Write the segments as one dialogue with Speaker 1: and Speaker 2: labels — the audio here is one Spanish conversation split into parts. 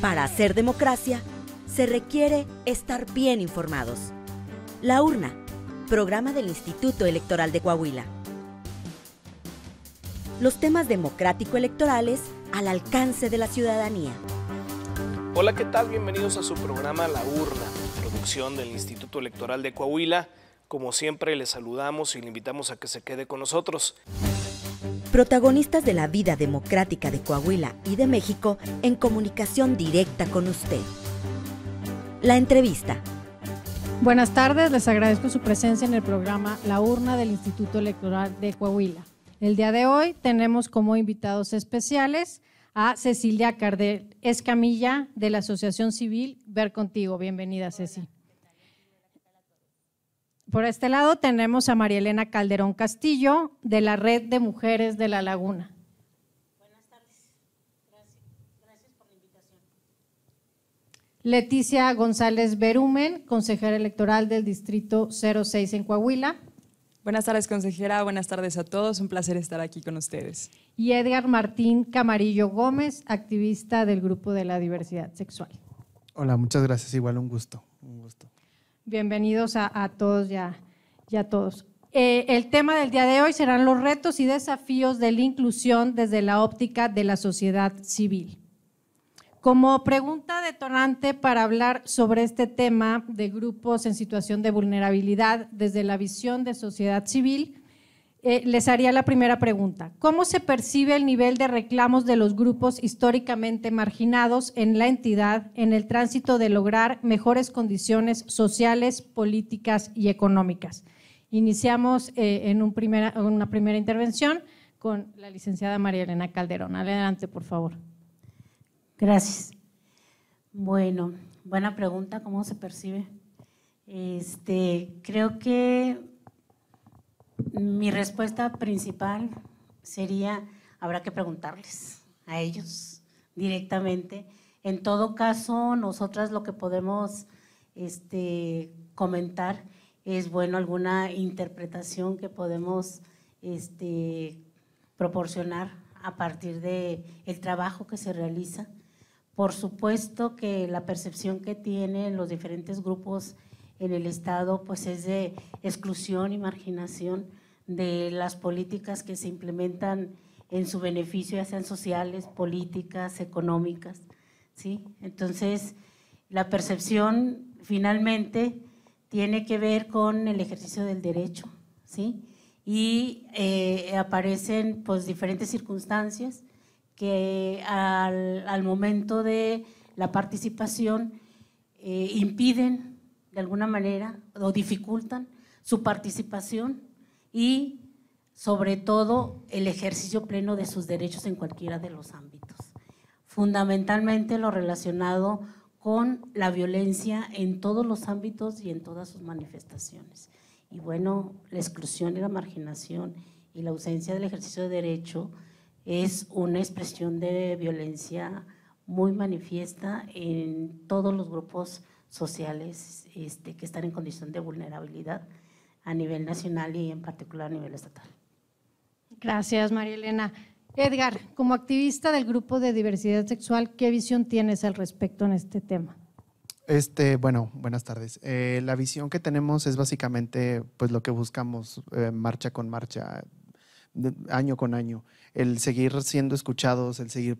Speaker 1: Para hacer democracia, se requiere estar bien informados. La urna, programa del Instituto Electoral de Coahuila. Los temas democrático-electorales al alcance de la ciudadanía.
Speaker 2: Hola, ¿qué tal? Bienvenidos a su programa La Urna, producción del Instituto Electoral de Coahuila. Como siempre, les saludamos y le invitamos a que se quede con nosotros.
Speaker 1: Protagonistas de la vida democrática de Coahuila y de México en comunicación directa con usted. La entrevista.
Speaker 3: Buenas tardes, les agradezco su presencia en el programa La Urna del Instituto Electoral de Coahuila. El día de hoy tenemos como invitados especiales a Cecilia Cardel Escamilla de la Asociación Civil Ver Contigo. Bienvenida, Ceci. Por este lado tenemos a María Elena Calderón Castillo de la Red de Mujeres de la Laguna. Buenas tardes. Gracias, por la invitación. Leticia González Berumen, consejera electoral del Distrito 06 en Coahuila.
Speaker 4: Buenas tardes, consejera. Buenas tardes a todos. Un placer estar aquí con ustedes.
Speaker 3: Y Edgar Martín Camarillo Gómez, activista del Grupo de la Diversidad Sexual.
Speaker 5: Hola, muchas gracias. Igual un gusto. Un gusto.
Speaker 3: Bienvenidos a, todos ya, ya todos. Eh, el tema del día de hoy serán los retos y desafíos de la inclusión desde la óptica de la sociedad civil. Como pregunta detonante para hablar sobre este tema de grupos en situación de vulnerabilidad desde la visión de sociedad civil, eh, les haría la primera pregunta. ¿Cómo se percibe el nivel de reclamos de los grupos históricamente marginados en la entidad en el tránsito de lograr mejores condiciones sociales, políticas y económicas? Iniciamos eh, en una primera intervención con la licenciada María Elena Calderón. Adelante, por favor.
Speaker 6: Gracias. Bueno, buena pregunta, ¿cómo se percibe? Este, creo que mi respuesta principal sería, habrá que preguntarles a ellos directamente. En todo caso, nosotras lo que podemos este, comentar es, bueno, alguna interpretación que podemos este, proporcionar a partir del el trabajo que se realiza. Por supuesto que la percepción que tienen los diferentes grupos en el Estado pues es de exclusión y marginación de las políticas que se implementan en su beneficio, ya sean sociales, políticas, económicas. ¿sí? Entonces, la percepción finalmente tiene que ver con el ejercicio del derecho, ¿sí? Y eh, aparecen pues diferentes circunstancias que al, momento de la participación eh, impiden de alguna manera o dificultan su participación y sobre todo el ejercicio pleno de sus derechos en cualquiera de los ámbitos. Fundamentalmente lo relacionado con la violencia en todos los ámbitos y en todas sus manifestaciones. Y bueno, la exclusión y la marginación y la ausencia del ejercicio de derecho es una expresión de violencia muy manifiesta en todos los grupos sociales este, que están en condición de vulnerabilidad a nivel nacional y en particular a nivel estatal.
Speaker 3: Gracias, María Elena. Edgar, como activista del grupo de diversidad sexual, ¿qué visión tienes al respecto en este tema?
Speaker 5: Este, bueno, buenas tardes. Eh, la visión que tenemos es básicamente pues lo que buscamos eh, marcha con marcha, año con año, el seguir siendo escuchados, el seguir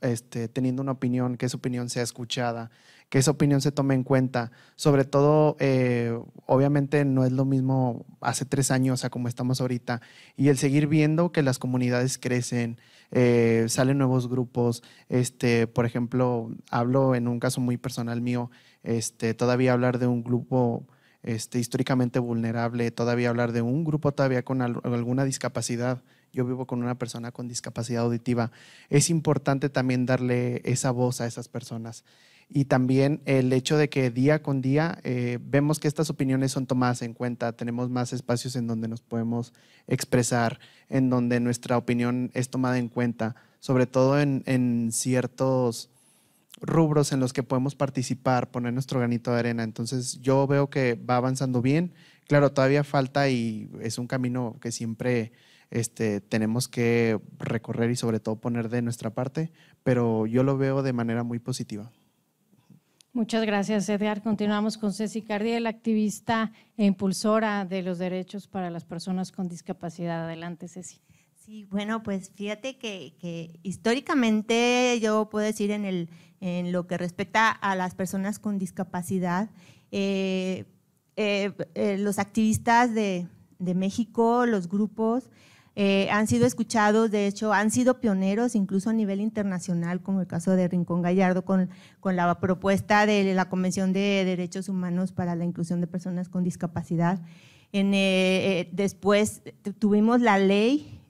Speaker 5: este, teniendo una opinión, que esa opinión sea escuchada, que esa opinión se tome en cuenta. Sobre todo, eh, obviamente no es lo mismo hace tres años a como estamos ahorita. Y el seguir viendo que las comunidades crecen, eh, salen nuevos grupos. Este, por ejemplo, hablo en un caso muy personal mío, este, todavía hablar de un grupo este, históricamente vulnerable, todavía hablar de un grupo todavía con alguna discapacidad. Yo vivo con una persona con discapacidad auditiva. Es importante también darle esa voz a esas personas. Y también el hecho de que día con día eh, vemos que estas opiniones son tomadas en cuenta, tenemos más espacios en donde nos podemos expresar, en donde nuestra opinión es tomada en cuenta, sobre todo en, ciertos rubros en los que podemos participar, poner nuestro granito de arena. Entonces yo veo que va avanzando bien. Claro, todavía falta y es un camino que siempre este, tenemos que recorrer y sobre todo poner de nuestra parte, pero yo lo veo de manera muy positiva.
Speaker 3: Muchas gracias, Edgar. Continuamos con Ceci Cardiel, activista e impulsora de los derechos para las personas con discapacidad. Adelante, Ceci.
Speaker 7: Sí, bueno, pues fíjate que, históricamente yo puedo decir en, el, en lo que respecta a las personas con discapacidad, eh, eh, eh, los activistas de, de México, los grupos, eh, han sido escuchados, de hecho, han sido pioneros incluso a nivel internacional, como el caso de Rincón Gallardo, con, con la propuesta de la Convención de Derechos Humanos para la Inclusión de Personas con Discapacidad. En, eh, eh, después tuvimos la ley,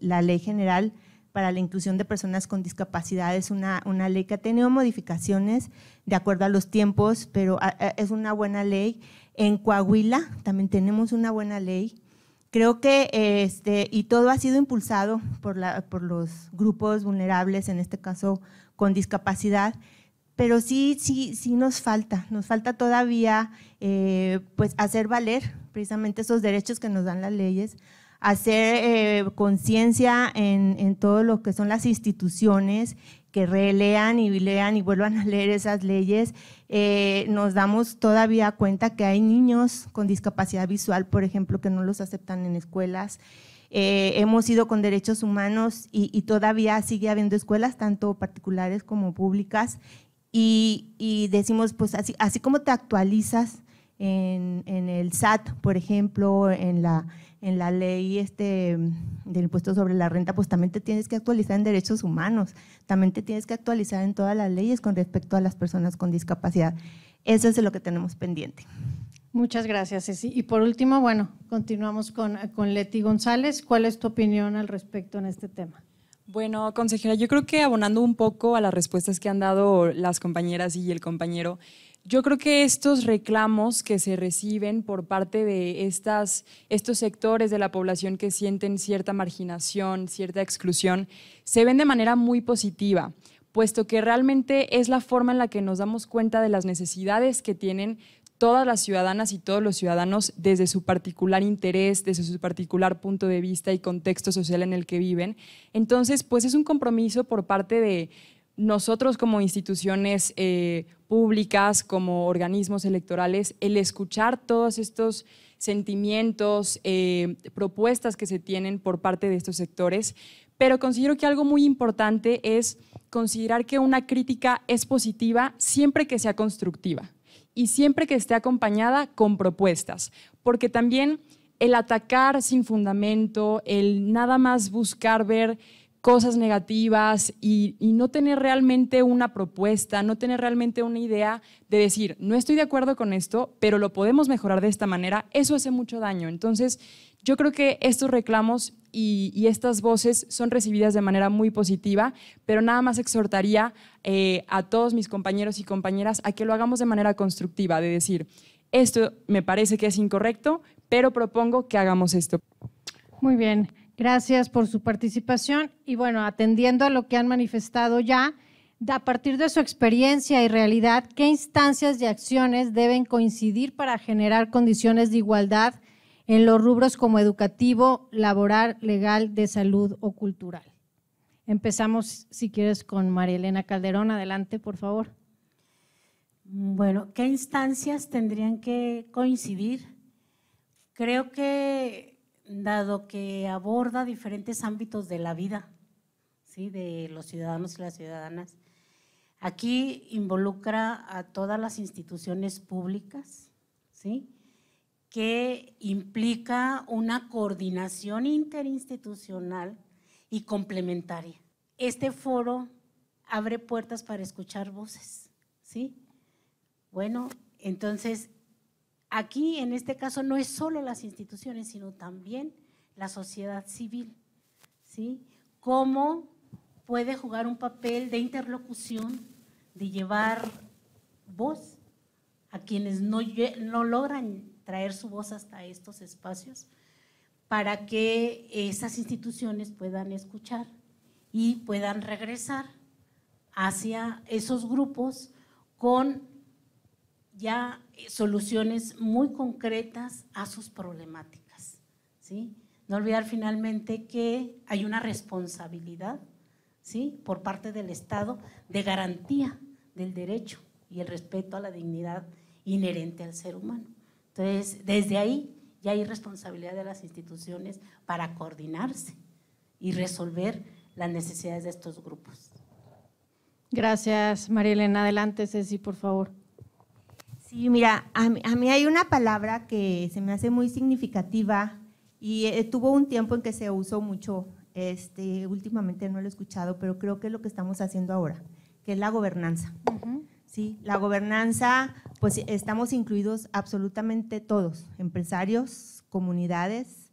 Speaker 7: la ley general para la inclusión de personas con discapacidad. Es una, una ley que ha tenido modificaciones de acuerdo a los tiempos, pero es una buena ley. En Coahuila también tenemos una buena ley Creo que, este, y todo ha sido impulsado por, la, por los grupos vulnerables, en este caso con discapacidad, pero sí, sí, sí nos falta, nos falta todavía eh, pues hacer valer precisamente esos derechos que nos dan las leyes, hacer eh, conciencia en, en, todo lo que son las instituciones que relean y lean y vuelvan a leer esas leyes, eh, nos damos todavía cuenta que hay niños con discapacidad visual, por ejemplo, que no los aceptan en escuelas. Eh, hemos ido con derechos humanos y, todavía sigue habiendo escuelas, tanto particulares como públicas, y, decimos, pues así, así como te actualizas en, en el SAT, por ejemplo, en la en la ley este, del impuesto sobre la renta, pues también te tienes que actualizar en derechos humanos, también te tienes que actualizar en todas las leyes con respecto a las personas con discapacidad. Eso es de lo que tenemos pendiente.
Speaker 3: Muchas gracias, Ceci. Y por último, bueno, continuamos con, con Leti González. ¿Cuál es tu opinión al respecto en este tema?
Speaker 4: Bueno, consejera, yo creo que abonando un poco a las respuestas que han dado las compañeras y el compañero, yo creo que estos reclamos que se reciben por parte de estas, estos sectores de la población que sienten cierta marginación, cierta exclusión, se ven de manera muy positiva, puesto que realmente es la forma en la que nos damos cuenta de las necesidades que tienen todas las ciudadanas y todos los ciudadanos desde su particular interés, desde su particular punto de vista y contexto social en el que viven. Entonces, pues es un compromiso por parte de nosotros como instituciones eh, públicas, como organismos electorales, el escuchar todos estos sentimientos, eh, propuestas que se tienen por parte de estos sectores, pero considero que algo muy importante es considerar que una crítica es positiva siempre que sea constructiva y siempre que esté acompañada con propuestas, porque también el atacar sin fundamento, el nada más buscar ver cosas negativas y, no tener realmente una propuesta, no tener realmente una idea de decir, no estoy de acuerdo con esto, pero lo podemos mejorar de esta manera, eso hace mucho daño. Entonces, yo creo que estos reclamos y, estas voces son recibidas de manera muy positiva, pero nada más exhortaría eh, a todos mis compañeros y compañeras a que lo hagamos de manera constructiva, de decir, esto me parece que es incorrecto, pero propongo que hagamos esto.
Speaker 3: Muy bien. Gracias por su participación y bueno, atendiendo a lo que han manifestado ya, a partir de su experiencia y realidad, ¿qué instancias y acciones deben coincidir para generar condiciones de igualdad en los rubros como educativo, laboral, legal, de salud o cultural? Empezamos, si quieres, con María Elena Calderón. Adelante, por favor.
Speaker 6: Bueno, ¿qué instancias tendrían que coincidir? Creo que dado que aborda diferentes ámbitos de la vida ¿sí? de los ciudadanos y las ciudadanas. Aquí involucra a todas las instituciones públicas, ¿sí? que implica una coordinación interinstitucional y complementaria. Este foro abre puertas para escuchar voces, ¿sí? Bueno, entonces Aquí, en este caso, no es solo las instituciones, sino también la sociedad civil. ¿sí? ¿Cómo puede jugar un papel de interlocución, de llevar voz a quienes no, no logran traer su voz hasta estos espacios para que esas instituciones puedan escuchar y puedan regresar hacia esos grupos con ya eh, soluciones muy concretas a sus problemáticas. ¿sí? No olvidar finalmente que hay una responsabilidad ¿sí? por parte del Estado de garantía del derecho y el respeto a la dignidad inherente al ser humano. Entonces, desde ahí ya hay responsabilidad de las instituciones para coordinarse y resolver las necesidades de estos grupos.
Speaker 3: Gracias, María Elena. Adelante, Ceci, por favor.
Speaker 7: Sí, mira, a mí, hay una palabra que se me hace muy significativa y eh, tuvo un tiempo en que se usó mucho, este, últimamente no lo he escuchado, pero creo que es lo que estamos haciendo ahora, que es la gobernanza. Sí, la gobernanza, pues estamos incluidos absolutamente todos, empresarios, comunidades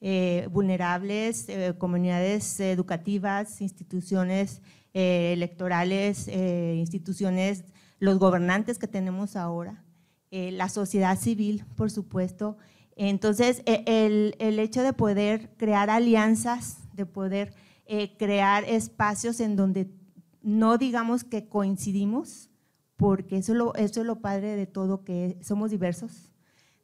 Speaker 7: eh, vulnerables, eh, comunidades educativas, instituciones electorales, instituciones los gobernantes que tenemos ahora, eh, la sociedad civil, por supuesto. Entonces, e, el, hecho de poder crear alianzas, de poder eh, crear espacios en donde no digamos que coincidimos, porque eso es lo, eso es lo padre de todo, que somos diversos,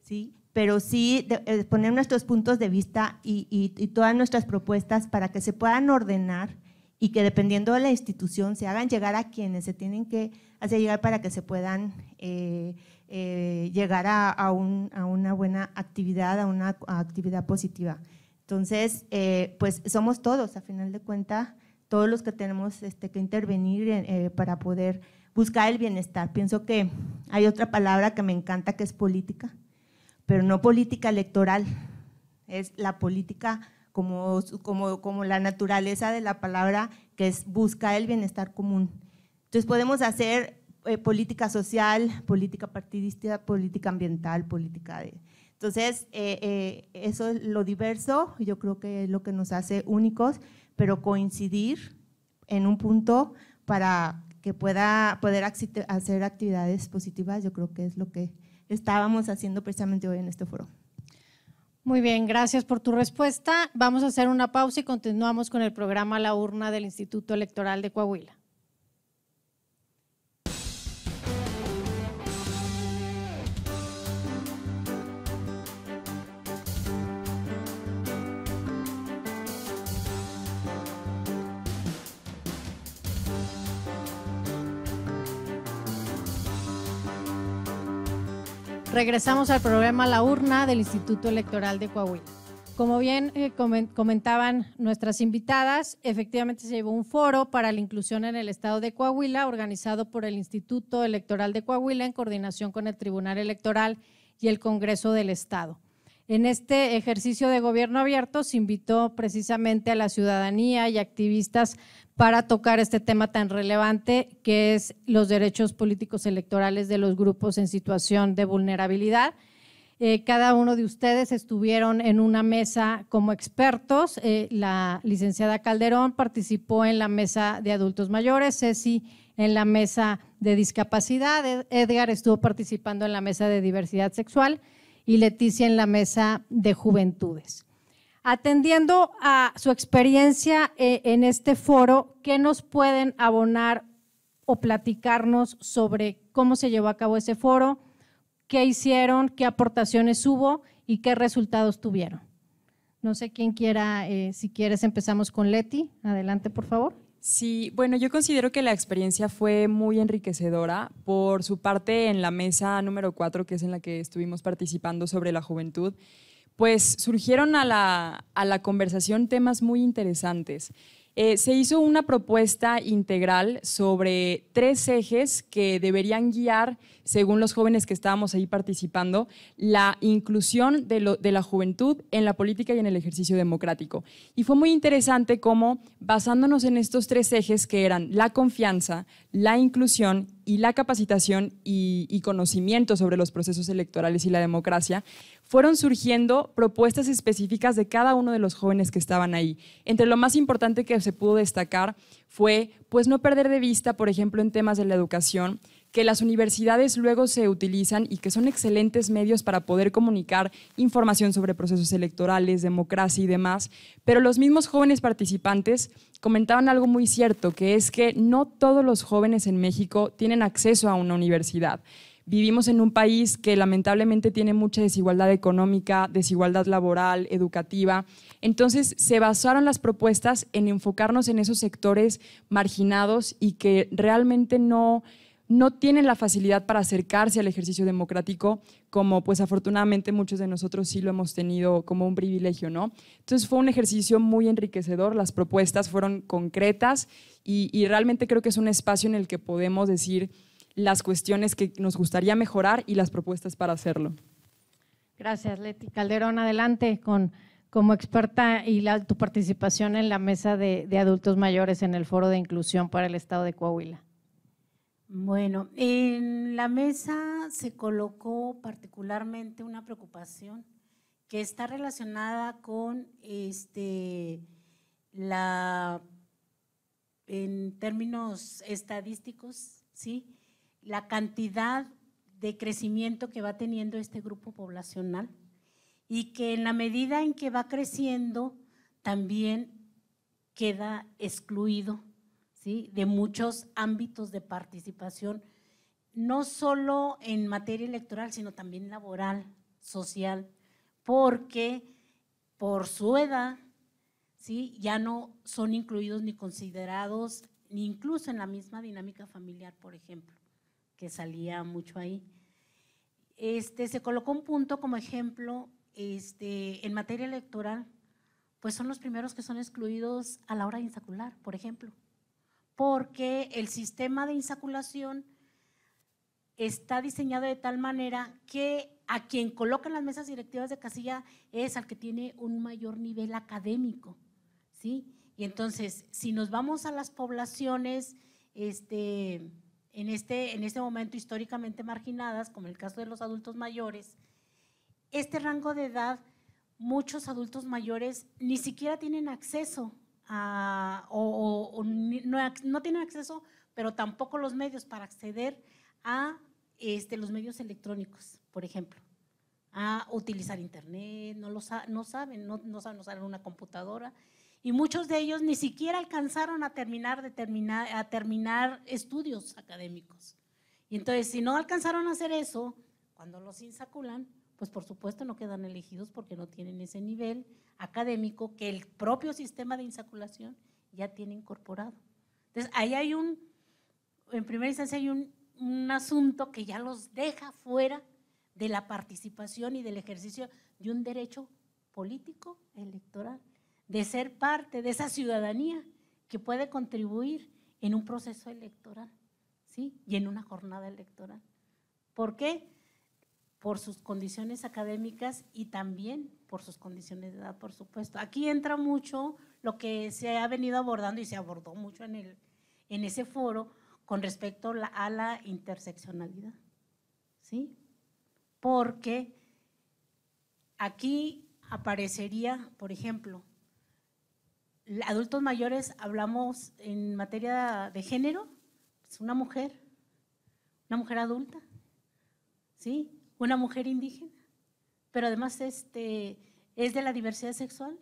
Speaker 7: ¿sí? pero sí eh, poner nuestros puntos de vista y, y, todas nuestras propuestas para que se puedan ordenar y que dependiendo de la institución se hagan llegar a quienes se tienen que hacer llegar para que se puedan eh, eh, llegar a, una buena actividad, a una actividad positiva. Entonces, eh, pues somos todos, a final de cuentas, todos los que tenemos este, que intervenir para poder buscar el bienestar. Pienso que hay otra palabra que me encanta que es política, pero no política electoral, es la política como, como, como la naturaleza de la palabra, que es buscar el bienestar común. Entonces podemos hacer eh, política social, política partidista, política ambiental, política de... Entonces, eh, eh, eso es lo diverso, yo creo que es lo que nos hace únicos, pero coincidir en un punto para que pueda poder hacer actividades positivas, yo creo que es lo que estábamos haciendo precisamente hoy en este foro.
Speaker 3: Muy bien, gracias por tu respuesta. Vamos a hacer una pausa y continuamos con el programa La Urna del Instituto Electoral de Coahuila. Regresamos al programa La Urna del Instituto Electoral de Coahuila. Como bien eh, comentaban nuestras invitadas, efectivamente se llevó un foro para la inclusión en el Estado de Coahuila, organizado por el Instituto Electoral de Coahuila en coordinación con el Tribunal Electoral y el Congreso del Estado. En este ejercicio de gobierno abierto se invitó precisamente a la ciudadanía y activistas para tocar este tema tan relevante que es los derechos políticos electorales de los grupos en situación de vulnerabilidad. Eh, cada uno de ustedes estuvieron en una mesa como expertos. Eh, la licenciada Calderón participó en la mesa de adultos mayores, Ceci en la mesa de discapacidad, Edgar estuvo participando en la mesa de diversidad sexual y Leticia en la mesa de juventudes. Atendiendo a su experiencia eh, en este foro, ¿qué nos pueden abonar o platicarnos sobre cómo se llevó a cabo ese foro? ¿Qué hicieron? ¿Qué aportaciones hubo? ¿Y qué resultados tuvieron? No sé quién quiera, eh, si quieres empezamos con Leti. Adelante, por favor.
Speaker 4: Sí, bueno, yo considero que la experiencia fue muy enriquecedora. Por su parte, en la mesa número cuatro, que es en la que estuvimos participando sobre la juventud, pues surgieron a la, conversación temas muy interesantes. Eh, se hizo una propuesta integral sobre tres ejes que deberían guiar, según los jóvenes que estábamos ahí participando, la inclusión de, de, la juventud en la política y en el ejercicio democrático. Y fue muy interesante cómo, basándonos en estos tres ejes que eran la confianza, la inclusión y la capacitación y, conocimiento sobre los procesos electorales y la democracia, fueron surgiendo propuestas específicas de cada uno de los jóvenes que estaban ahí. Entre lo más importante que se pudo destacar fue pues no perder de vista, por ejemplo, en temas de la educación, que las universidades luego se utilizan y que son excelentes medios para poder comunicar información sobre procesos electorales, democracia y demás, pero los mismos jóvenes participantes comentaban algo muy cierto, que es que no todos los jóvenes en México tienen acceso a una universidad. Vivimos en un país que lamentablemente tiene mucha desigualdad económica, desigualdad laboral, educativa. Entonces se basaron las propuestas en enfocarnos en esos sectores marginados y que realmente no no tienen la facilidad para acercarse al ejercicio democrático, como pues afortunadamente muchos de nosotros sí lo hemos tenido como un privilegio, ¿no? Entonces fue un ejercicio muy enriquecedor, las propuestas fueron concretas y, y realmente creo que es un espacio en el que podemos decir las cuestiones que nos gustaría mejorar y las propuestas para hacerlo.
Speaker 3: Gracias, Leti. Calderón, adelante con como experta y la, tu participación en la mesa de, de, adultos mayores en el Foro de Inclusión para el Estado de Coahuila.
Speaker 6: Bueno, en la mesa se colocó particularmente una preocupación que está relacionada con este, la, en términos estadísticos, ¿sí? La cantidad de crecimiento que va teniendo este grupo poblacional y que en la medida en que va creciendo también queda excluido ¿sí? de muchos ámbitos de participación, no solo en materia electoral, sino también laboral, social, porque por su edad ¿sí? ya no son incluidos ni considerados, ni incluso en la misma dinámica familiar, por ejemplo, que salía mucho ahí. Este, se colocó un punto como ejemplo este, en materia electoral, pues son los primeros que son excluidos a la hora de insacular, por ejemplo, porque el sistema de insaculación está diseñado de tal manera que a quien coloca en las mesas directivas de casilla es al que tiene un mayor nivel académico, ¿sí? Y entonces, si nos vamos a las poblaciones este, en, este, en este momento históricamente marginadas, como el caso de los adultos mayores, este rango de edad, muchos adultos mayores ni siquiera tienen acceso a, o, no, tienen acceso, pero tampoco los medios para acceder a este, los medios electrónicos, por ejemplo, a utilizar internet, no, lo, no saben, no, no saben usar una computadora. Y muchos de ellos ni siquiera alcanzaron a terminar, de terminar, a terminar estudios académicos. Y entonces, si no alcanzaron a hacer eso, cuando los insaculan, pues por supuesto no quedan elegidos porque no tienen ese nivel académico que el propio sistema de insaculación ya tiene incorporado. Entonces, ahí hay un, en primera instancia hay un, un asunto que ya los deja fuera de la participación y del ejercicio de un derecho político electoral, de ser parte de esa ciudadanía que puede contribuir en un proceso electoral, ¿sí? Y en una jornada electoral. ¿Por qué? por sus condiciones académicas y también por sus condiciones de edad, por supuesto. Aquí entra mucho lo que se ha venido abordando y se abordó mucho en, el, en ese foro con respecto a la interseccionalidad. ¿Sí? Porque aquí aparecería, por ejemplo, adultos mayores, hablamos en materia de género, es una mujer, una mujer adulta, ¿sí? una mujer indígena, pero además este, es de la diversidad sexual,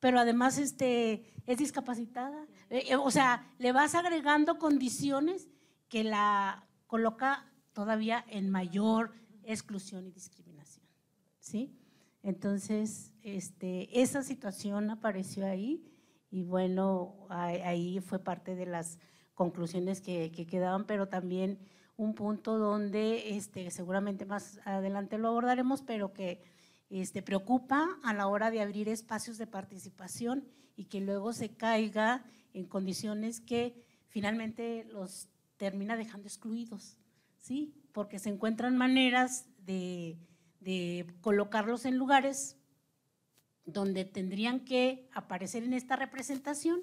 Speaker 6: pero además este, es discapacitada. Eh, eh, o sea, le vas agregando condiciones que la coloca todavía en mayor exclusión y discriminación. ¿sí? Entonces, este, esa situación apareció ahí y bueno, ahí fue parte de las conclusiones que, que quedaban, pero también un punto donde este, seguramente más adelante lo abordaremos, pero que este, preocupa a la hora de abrir espacios de participación y que luego se caiga en condiciones que finalmente los termina dejando excluidos, ¿sí? porque se encuentran maneras de, de colocarlos en lugares donde tendrían que aparecer en esta representación,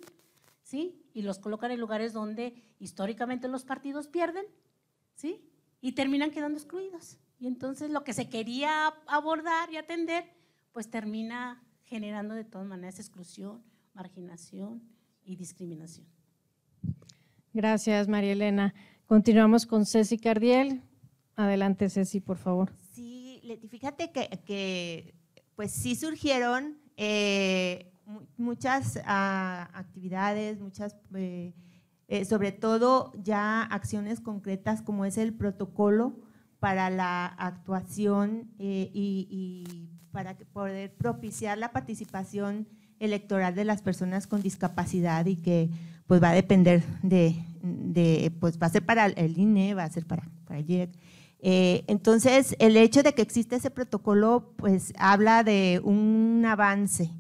Speaker 6: ¿sí? Y los colocan en lugares donde históricamente los partidos pierden ¿sí? Y terminan quedando excluidos. Y entonces lo que se quería abordar y atender, pues termina generando de todas maneras exclusión, marginación y discriminación.
Speaker 3: Gracias, María Elena. Continuamos con Ceci Cardiel. Adelante, Ceci, por favor.
Speaker 7: Sí, Leti, fíjate que, pues sí surgieron eh, muchas ah, actividades, muchas... Eh, eh, sobre todo ya acciones concretas como es el protocolo para la actuación y, para poder propiciar la participación electoral de las personas con discapacidad y que pues va a depender de, de pues va a ser para el INE, va a ser para, para el eh, entonces, el hecho de que existe ese protocolo, pues habla de un avance.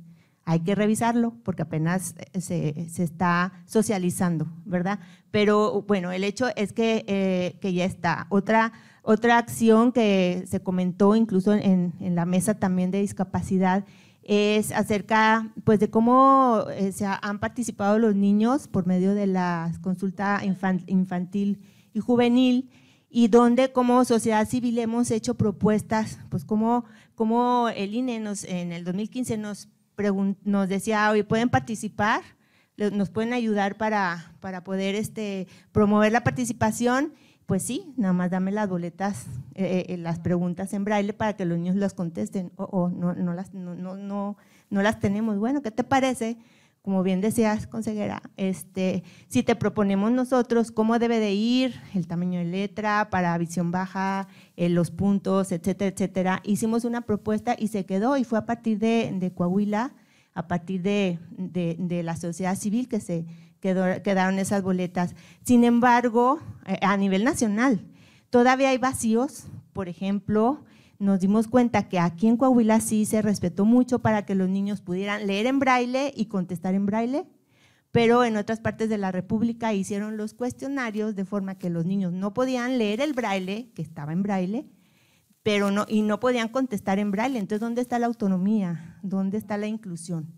Speaker 7: Hay que revisarlo porque apenas se, se está socializando, ¿verdad? Pero bueno, el hecho es que, eh, que ya está. Otra, otra acción que se comentó incluso en, en la mesa también de discapacidad es acerca pues, de cómo eh, se han participado los niños por medio de la consulta infantil y juvenil y donde como sociedad civil hemos hecho propuestas, pues como, como el INE nos, en el 2015 nos, nos decía, hoy pueden participar, nos pueden ayudar para, para poder este, promover la participación pues sí, nada más dame las boletas, eh, eh, las preguntas en braille para que los niños las contesten. O oh, no, no, las, no, no, no, las tenemos. Bueno, ¿qué te parece? Como bien decías, consejera, este, si te proponemos nosotros cómo debe de ir, el tamaño de letra para visión baja, eh, los puntos, etcétera, etcétera, hicimos una propuesta y se quedó y fue a partir de, Coahuila, a partir de, de, la sociedad civil que se, quedaron esas boletas. Sin embargo, eh, a nivel nacional, todavía hay vacíos. Por ejemplo, nos dimos cuenta que aquí en Coahuila sí se respetó mucho para que los niños pudieran leer en braille y contestar en braille, pero en otras partes de la República hicieron los cuestionarios de forma que los niños no podían leer el braille, que estaba en braille, pero no, y no podían contestar en braille. Entonces, ¿dónde está la autonomía? ¿Dónde está la inclusión?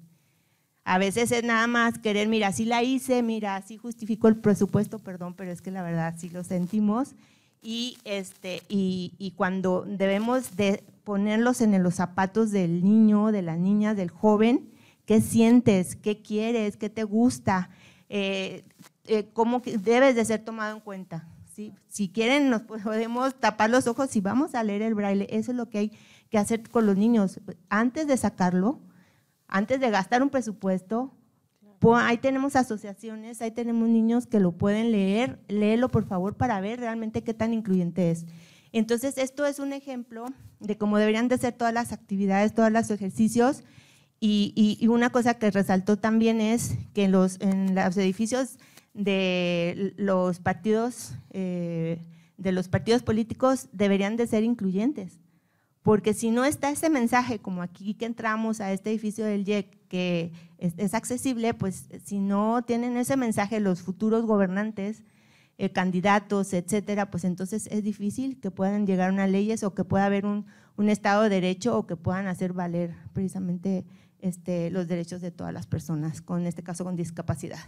Speaker 7: A veces es nada más querer, mira, sí la hice, mira, sí justificó el presupuesto, perdón, pero es que la verdad sí lo sentimos. Y, este, y, cuando debemos de ponerlos en los zapatos del niño, de la niña, del joven, ¿qué sientes? ¿Qué quieres? ¿Qué te gusta? Eh, eh, ¿Cómo debes de ser tomado en cuenta? ¿Sí? Si quieren, nos podemos tapar los ojos y vamos a leer el braille. Eso es lo que hay que hacer con los niños. Antes de sacarlo, antes de gastar un presupuesto, ahí tenemos asociaciones, ahí tenemos niños que lo pueden leer, léelo por favor para ver realmente qué tan incluyente es. Entonces, esto es un ejemplo de cómo deberían de ser todas las actividades, todos los ejercicios. Y, una cosa que resaltó también es que en los, en los edificios de los partidos, eh, de los partidos políticos deberían de ser incluyentes porque si no está ese mensaje, como aquí que entramos a este edificio del YEC, que es, accesible, pues si no tienen ese mensaje los futuros gobernantes, eh, candidatos, etcétera, pues entonces es difícil que puedan llegar a unas leyes o que pueda haber un, Estado de Derecho o que puedan hacer valer precisamente este, los derechos de todas las personas, con en este caso con discapacidad.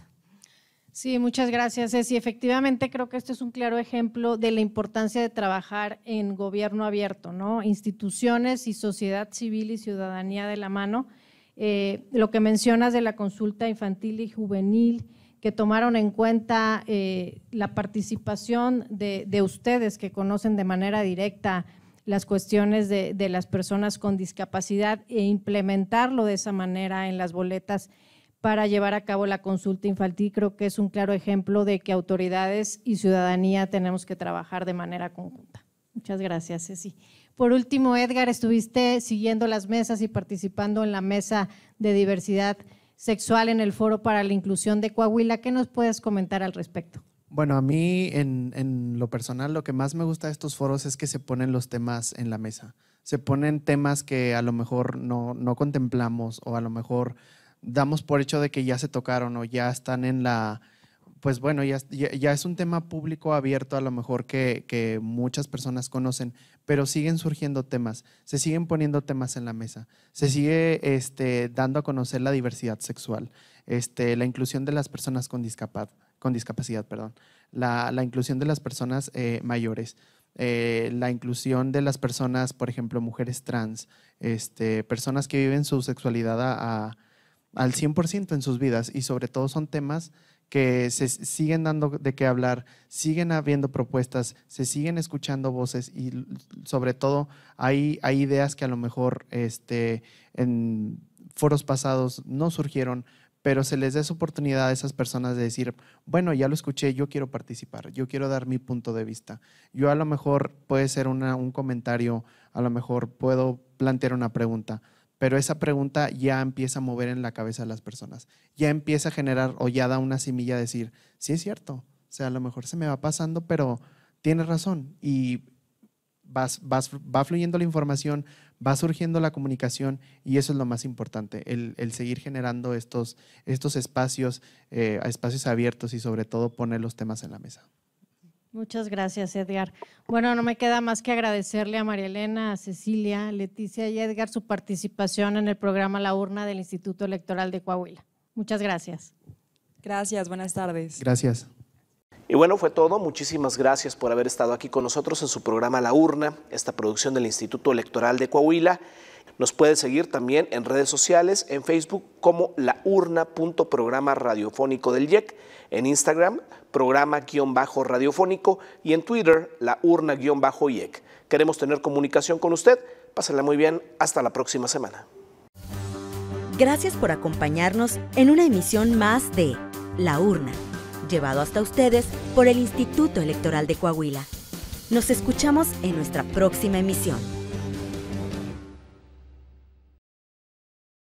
Speaker 3: Sí, muchas gracias, Ceci. Efectivamente, creo que este es un claro ejemplo de la importancia de trabajar en gobierno abierto, ¿no? Instituciones y sociedad civil y ciudadanía de la mano. Eh, lo que mencionas de la consulta infantil y juvenil, que tomaron en cuenta eh, la participación de, ustedes que conocen de manera directa las cuestiones de, de las personas con discapacidad e implementarlo de esa manera en las boletas para llevar a cabo la consulta infantil. Creo que es un claro ejemplo de que autoridades y ciudadanía tenemos que trabajar de manera conjunta. Muchas gracias, Ceci. Por último, Edgar, estuviste siguiendo las mesas y participando en la mesa de diversidad sexual en el Foro para la Inclusión de Coahuila. ¿Qué nos puedes comentar al respecto?
Speaker 5: Bueno, a mí en, lo personal lo que más me gusta de estos foros es que se ponen los temas en la mesa. Se ponen temas que a lo mejor no, no contemplamos o a lo mejor damos por hecho de que ya se tocaron o ya están en la, pues bueno, ya, ya, es un tema público abierto a lo mejor que, que, muchas personas conocen, pero siguen surgiendo temas, se siguen poniendo temas en la mesa, se sigue este, dando a conocer la diversidad sexual, este, la inclusión de las personas con, discapacidad, con discapacidad, perdón, la, la inclusión de las personas eh, mayores. Eh, la inclusión de las personas, por ejemplo, mujeres trans, este, personas que viven su sexualidad a al 100% en sus vidas y sobre todo son temas que se siguen dando de qué hablar, siguen habiendo propuestas, se siguen escuchando voces y sobre todo hay, hay ideas que a lo mejor este, en foros pasados no surgieron, pero se les da esa oportunidad a esas personas de decir, bueno, ya lo escuché, yo quiero participar, yo quiero dar mi punto de vista. Yo a lo mejor puede ser un comentario, a lo mejor puedo plantear una pregunta, pero esa pregunta ya empieza a mover en la cabeza de las personas, ya empieza a generar o ya da una semilla a decir, sí es cierto, o sea, a lo mejor se me va pasando, pero tienes razón y vas, vas, va fluyendo la información, va surgiendo la comunicación y eso es lo más importante, el, seguir generando estos, estos espacios, eh, espacios abiertos y sobre todo poner los temas en la mesa.
Speaker 3: Muchas gracias, Edgar. Bueno, no me queda más que agradecerle a María Elena, a Cecilia, Leticia y Edgar su participación en el programa La Urna del Instituto Electoral de Coahuila. Muchas gracias.
Speaker 4: Gracias, buenas tardes.
Speaker 5: Gracias.
Speaker 2: Y bueno, fue todo. Muchísimas gracias por haber estado aquí con nosotros en su programa La Urna, esta producción del Instituto Electoral de Coahuila. Nos puede seguir también en redes sociales, en Facebook como la urna.programa radiofónico del IEC, en Instagram programa-radiofónico y en Twitter la urna-IEC. Queremos tener comunicación con usted. Pásenla muy bien. Hasta la próxima semana.
Speaker 1: Gracias por acompañarnos en una emisión más de La Urna, llevado hasta ustedes por el Instituto Electoral de Coahuila. Nos escuchamos en nuestra próxima emisión.